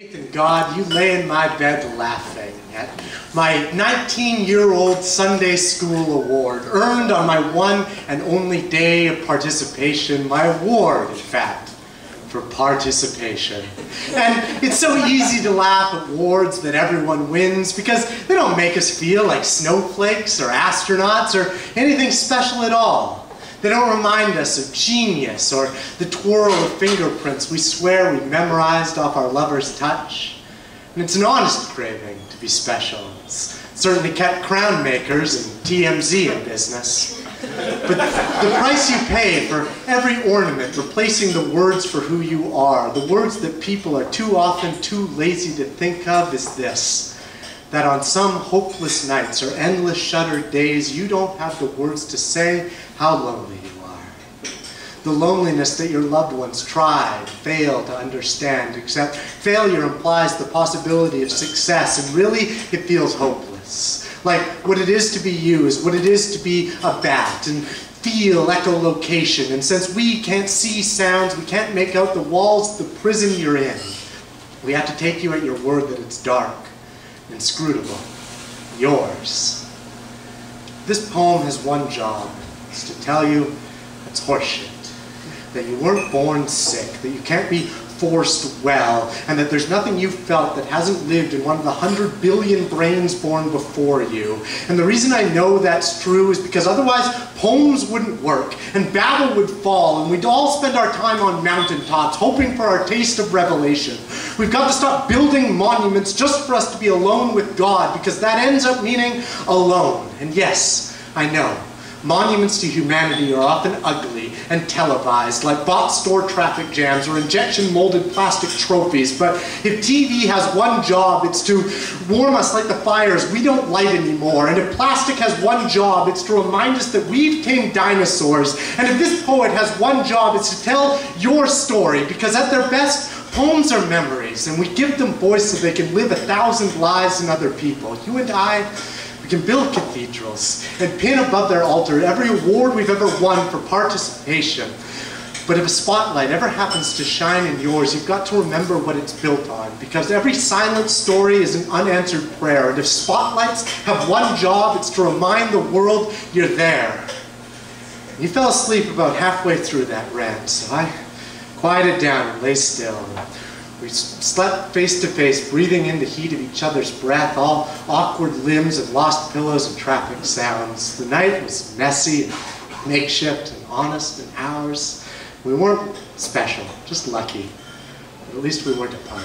In God, you lay in my bed laughing at my 19-year-old Sunday school award, earned on my one and only day of participation, my award, in fact, for participation. And it's so easy to laugh at awards that everyone wins because they don't make us feel like snowflakes or astronauts or anything special at all. They don't remind us of genius or the twirl of fingerprints we swear we memorized off our lover's touch. And it's an honest craving to be special. It's certainly kept crown makers and TMZ in business. But the price you pay for every ornament replacing the words for who you are, the words that people are too often too lazy to think of, is this that on some hopeless nights or endless shuttered days, you don't have the words to say how lonely you are. The loneliness that your loved ones tried, failed to understand, except failure implies the possibility of success, and really it feels hopeless. Like what it is to be you is what it is to be a bat, and feel echolocation. And since we can't see sounds, we can't make out the walls of the prison you're in, we have to take you at your word that it's dark inscrutable, yours. This poem has one job, it's to tell you it's horseshit. That you weren't born sick, that you can't be forced well, and that there's nothing you've felt that hasn't lived in one of the hundred billion brains born before you. And the reason I know that's true is because otherwise poems wouldn't work, and Babel would fall, and we'd all spend our time on mountaintops hoping for our taste of revelation. We've got to stop building monuments just for us to be alone with God, because that ends up meaning alone. And yes, I know, Monuments to humanity are often ugly and televised, like bought store traffic jams or injection molded plastic trophies. But if TV has one job, it's to warm us like the fires we don't light anymore. And if plastic has one job, it's to remind us that we've tamed dinosaurs. And if this poet has one job, it's to tell your story, because at their best, Poems are memories, and we give them voice so they can live a thousand lives in other people. You and I, can build cathedrals and pin above their altar every award we've ever won for participation. But if a spotlight ever happens to shine in yours, you've got to remember what it's built on, because every silent story is an unanswered prayer. And if spotlights have one job, it's to remind the world you're there. You fell asleep about halfway through that rant, so I quieted down and lay still. We slept face to face, breathing in the heat of each other's breath, all awkward limbs and lost pillows and traffic sounds. The night was messy and makeshift and honest and ours. We weren't special, just lucky. But at least we weren't apart.